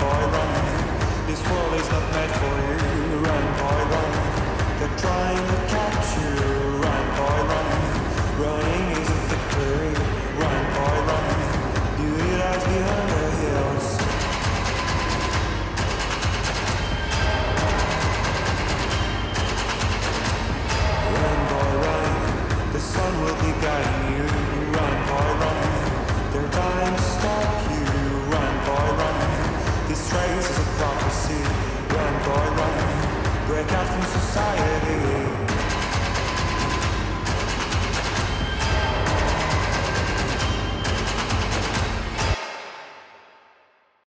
boy, run. This world is not meant for you. Run, boy, run. They're trying to catch you. Run, boy, run. Running is a victory. Run, boy, run. Beauty lies behind the hills. Run, boy, run. The sun will be guiding you. break out from society.